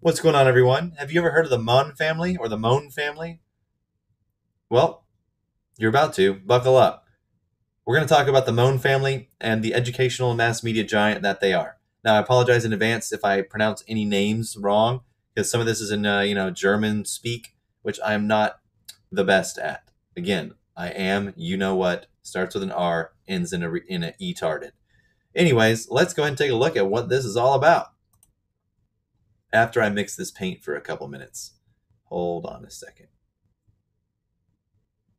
What's going on, everyone? Have you ever heard of the Mon family or the Moan family? Well, you're about to. Buckle up. We're going to talk about the Moan family and the educational mass media giant that they are. Now, I apologize in advance if I pronounce any names wrong, because some of this is in uh, you know German speak, which I am not the best at. Again, I am you know what starts with an R, ends in a in a e tarded. Anyways, let's go ahead and take a look at what this is all about after I mix this paint for a couple minutes. Hold on a second.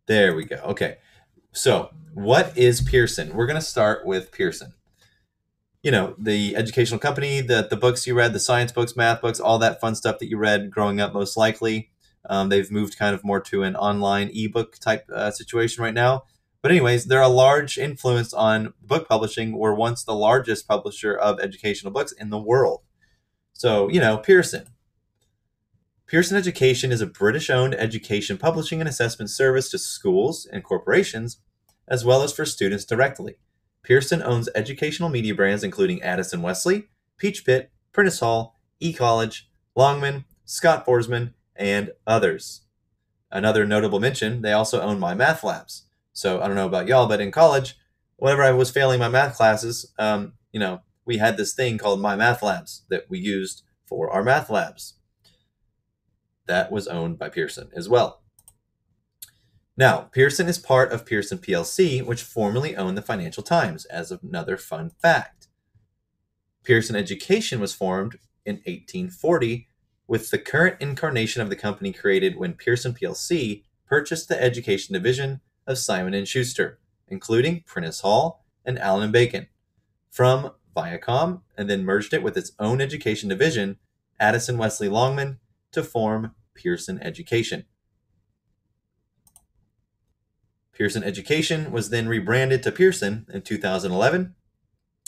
There we go. Okay. So, what is Pearson? We're going to start with Pearson. You know, the educational company, the, the books you read, the science books, math books, all that fun stuff that you read growing up, most likely. Um, they've moved kind of more to an online ebook type uh, situation right now. But, anyways, they're a large influence on book publishing, were once the largest publisher of educational books in the world. So, you know, Pearson. Pearson Education is a British owned education publishing and assessment service to schools and corporations, as well as for students directly. Pearson owns educational media brands including Addison Wesley, Peachpit, Prentice Hall, eCollege, Longman, Scott Foresman, and others. Another notable mention, they also own My Math Labs. So I don't know about y'all, but in college, whenever I was failing my math classes, um, you know, we had this thing called My Math Labs that we used for our math labs. That was owned by Pearson as well. Now, Pearson is part of Pearson PLC, which formerly owned the Financial Times, as another fun fact. Pearson Education was formed in 1840 with the current incarnation of the company created when Pearson PLC purchased the education division of Simon & Schuster, including Prentice Hall and Allyn & Bacon, from Viacom, and then merged it with its own education division, Addison Wesley Longman, to form Pearson Education. Pearson Education was then rebranded to Pearson in 2011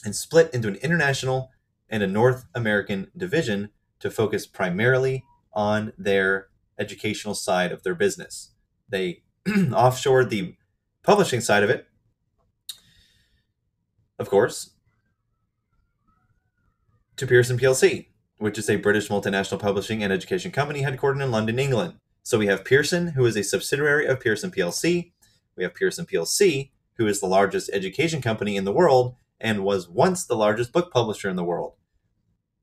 and split into an international and a North American division to focus primarily on their educational side of their business. They offshored the publishing side of it, of course, to Pearson PLC, which is a British multinational publishing and education company headquartered in London, England. So we have Pearson, who is a subsidiary of Pearson PLC. We have Pearson PLC, who is the largest education company in the world and was once the largest book publisher in the world.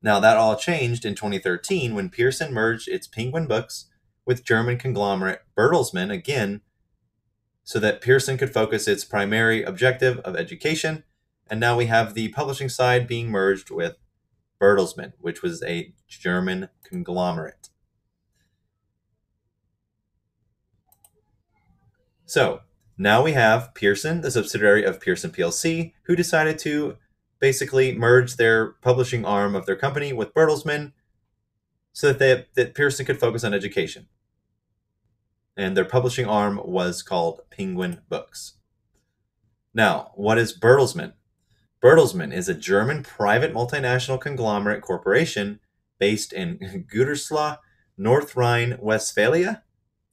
Now, that all changed in 2013 when Pearson merged its Penguin Books with German conglomerate Bertelsmann again so that Pearson could focus its primary objective of education. And now we have the publishing side being merged with Bertelsmann, which was a German conglomerate. So now we have Pearson, the subsidiary of Pearson PLC, who decided to basically merge their publishing arm of their company with Bertelsmann so that, they, that Pearson could focus on education. And their publishing arm was called Penguin Books. Now, what is Bertelsmann? Bertelsmann is a German private multinational conglomerate corporation based in Gütersloh, North Rhine-Westphalia,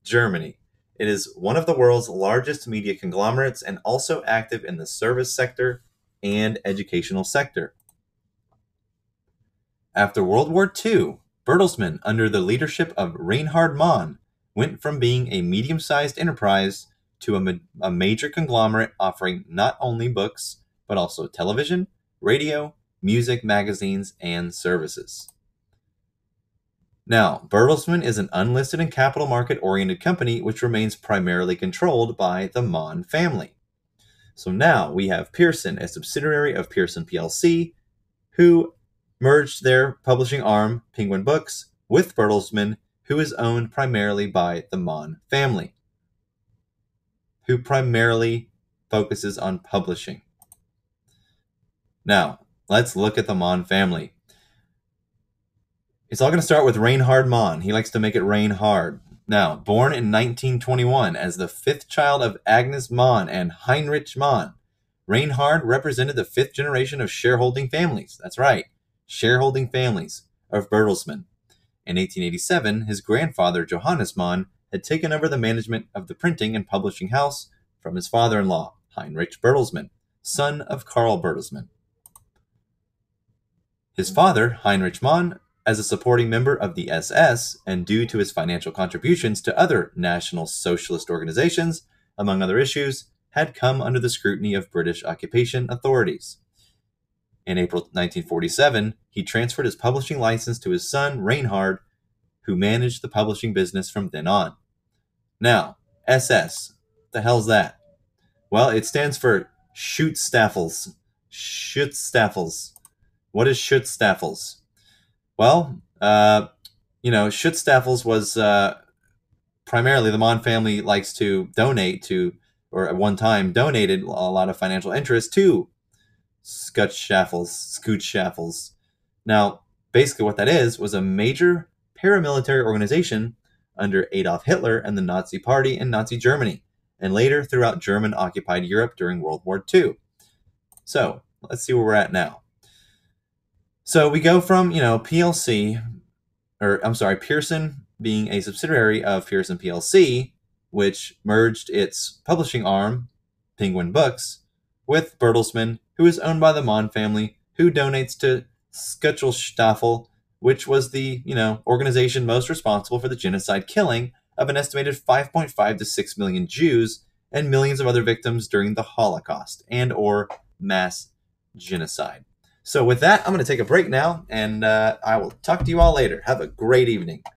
Germany. It is one of the world's largest media conglomerates and also active in the service sector and educational sector. After World War II, Bertelsmann, under the leadership of Reinhard Mohn, went from being a medium sized enterprise to a, ma- a major conglomerate offering not only books, but also television, radio, music, magazines, and services. Now, Bertelsmann is an unlisted and capital market oriented company which remains primarily controlled by the Mohn family. So now we have Pearson, a subsidiary of Pearson PLC, who merged their publishing arm, Penguin Books, with Bertelsmann, who is owned primarily by the Mohn family, who primarily focuses on publishing. Now, let's look at the Mohn family. It's all going to start with Reinhard Mohn. He likes to make it rain hard. Now, born in 1921 as the fifth child of Agnes Mohn and Heinrich Mohn, Reinhard represented the fifth generation of shareholding families. That's right, shareholding families of Bertelsmann. In 1887, his grandfather, Johannes Mohn, had taken over the management of the printing and publishing house from his father in law, Heinrich Bertelsmann, son of Karl Bertelsmann. His father, Heinrich Mohn, as a supporting member of the SS and due to his financial contributions to other National Socialist organizations, among other issues, had come under the scrutiny of British occupation authorities. In April 1947, he transferred his publishing license to his son, Reinhard, who managed the publishing business from then on. Now, SS, the hell's that? Well, it stands for Schutzstaffels. Schutzstaffels. What is Schutzstaffels? Well, uh, you know, Schutzstaffels was uh, primarily the Mohn family likes to donate to, or at one time donated a lot of financial interest to Schutzstaffels, Schutzstaffels. Now, basically, what that is was a major paramilitary organization under Adolf Hitler and the Nazi Party in Nazi Germany, and later throughout German occupied Europe during World War II. So, let's see where we're at now. So, we go from, you know, PLC, or I'm sorry, Pearson being a subsidiary of Pearson PLC, which merged its publishing arm, Penguin Books, with Bertelsmann, who is owned by the Mohn family, who donates to Schutzstaffel, which was the, you know, organization most responsible for the genocide killing of an estimated 5.5 to 6 million Jews and millions of other victims during the Holocaust and or mass genocide. So with that, I'm going to take a break now, and uh, I will talk to you all later. Have a great evening.